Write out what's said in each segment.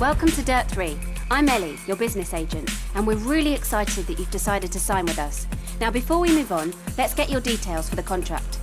Welcome to Dirt 3. I'm Ellie, your business agent, and we're really excited that you've decided to sign with us. Now, before we move on, let's get your details for the contract.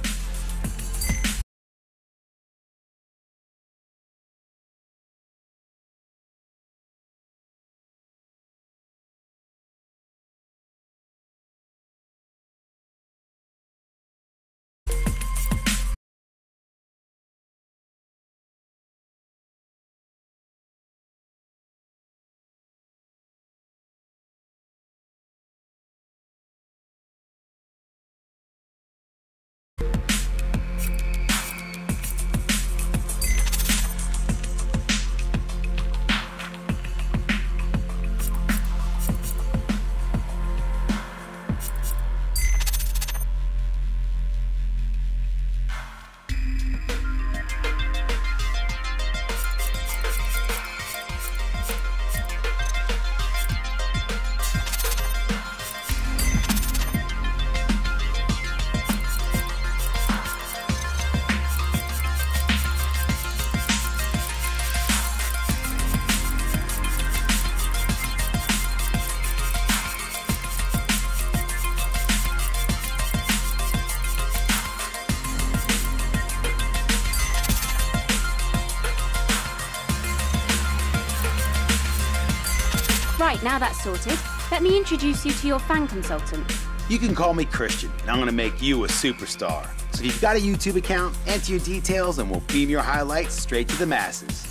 Right, now that's sorted, let me introduce you to your fan consultant. You can call me Christian, and I'm gonna make you a superstar. So if you've got a YouTube account, enter your details and we'll beam your highlights straight to the masses.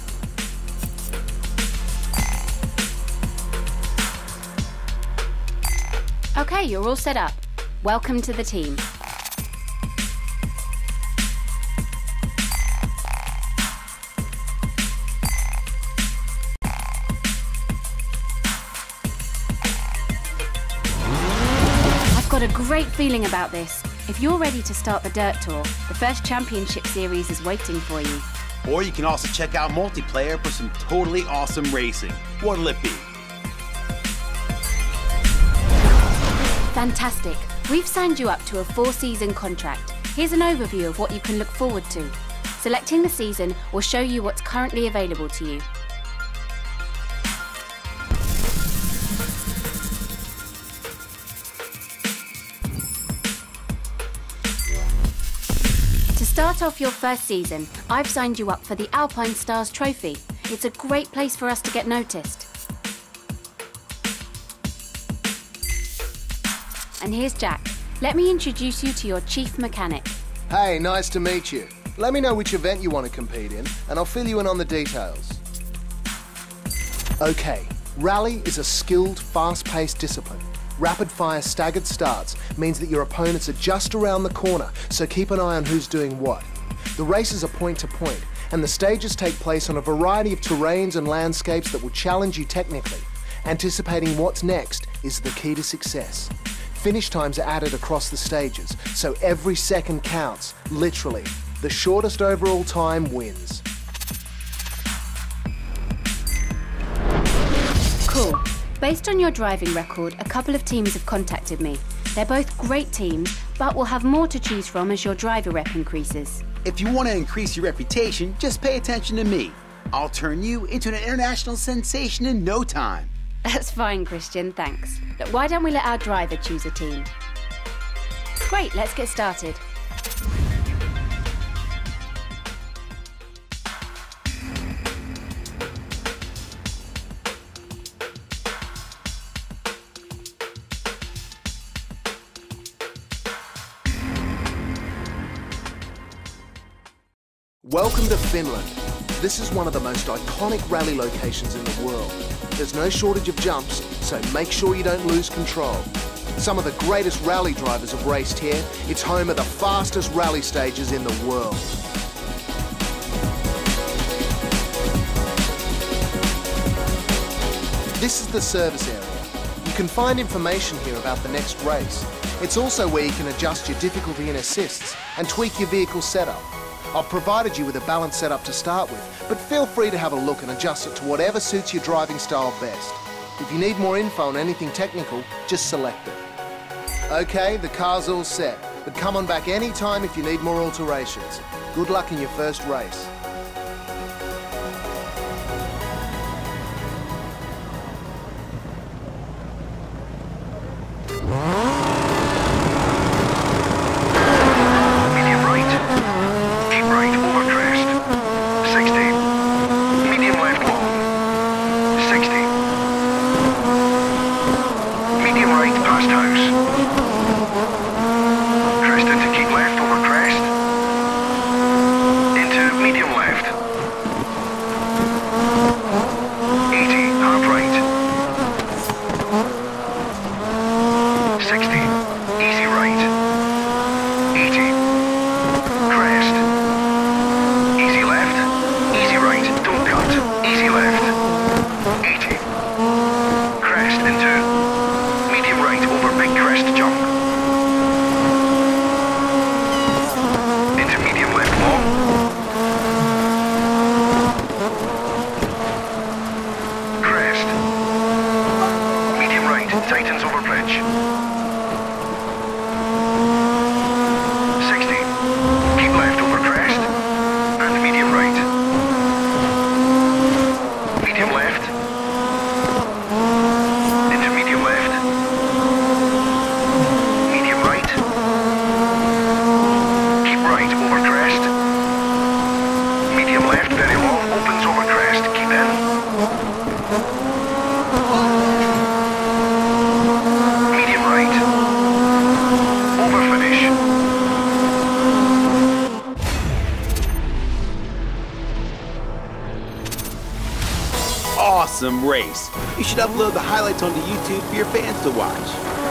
Okay, you're all set up. Welcome to the team. Great feeling about this. If you're ready to start the Dirt Tour, the first championship series is waiting for you. Or you can also check out multiplayer for some totally awesome racing. What'll it be? Fantastic. We've signed you up to a four season contract. Here's an overview of what you can look forward to. Selecting the season will show you what's currently available to you. Start off your first season, I've signed you up for the Alpinestars Trophy. It's a great place for us to get noticed. And here's Jack. Let me introduce you to your chief mechanic. Hey, nice to meet you. Let me know which event you want to compete in, and I'll fill you in on the details. Okay, rally is a skilled, fast-paced discipline. Rapid-fire staggered starts means that your opponents are just around the corner, so keep an eye on who's doing what. The races are point to point, and the stages take place on a variety of terrains and landscapes that will challenge you technically. Anticipating what's next is the key to success. Finish times are added across the stages, so every second counts, literally. The shortest overall time wins. Cool. Based on your driving record, a couple of teams have contacted me. They're both great teams, but will have more to choose from as your driver rep increases. If you want to increase your reputation, just pay attention to me. I'll turn you into an international sensation in no time. That's fine, Christian, thanks. Look, why don't we let our driver choose a team? Great, let's get started. Welcome to Finland. This is one of the most iconic rally locations in the world. There's no shortage of jumps, so make sure you don't lose control. Some of the greatest rally drivers have raced here. It's home of the fastest rally stages in the world. This is the service area. You can find information here about the next race. It's also where you can adjust your difficulty and assists and tweak your vehicle setup. I've provided you with a balanced setup to start with, but feel free to have a look and adjust it to whatever suits your driving style best. If you need more info on anything technical, just select it. Okay, the car's all set, but come on back any time if you need more alterations. Good luck in your first race. race. You should upload the highlights onto YouTube for your fans to watch.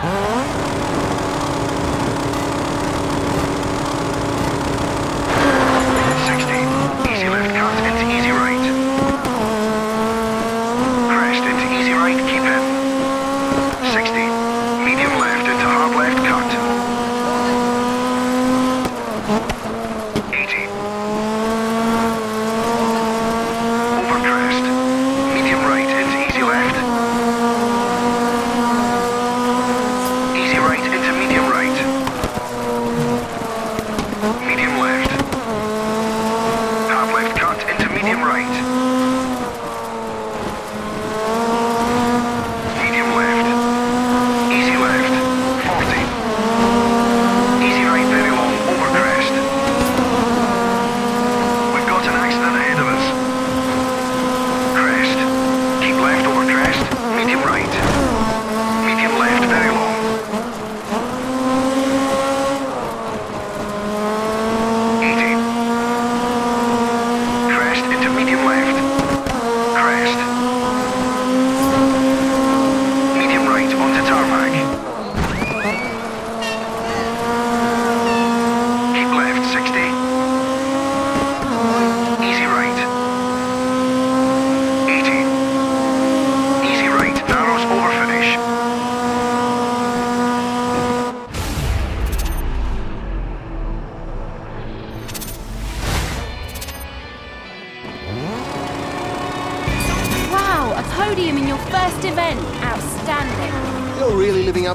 Huh?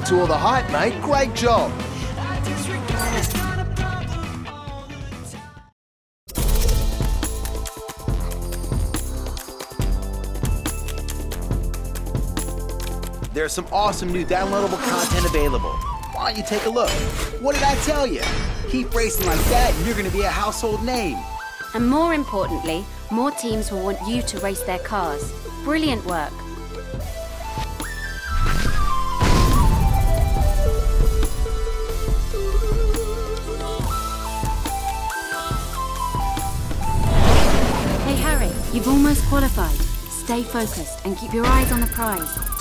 to all the hype, mate. Great job. There's some awesome new downloadable content available. Why don't you take a look? What did I tell you? Keep racing like that, and you're going to be a household name. And more importantly, more teams will want you to race their cars. Brilliant work. You've almost qualified. Stay focused and keep your eyes on the prize.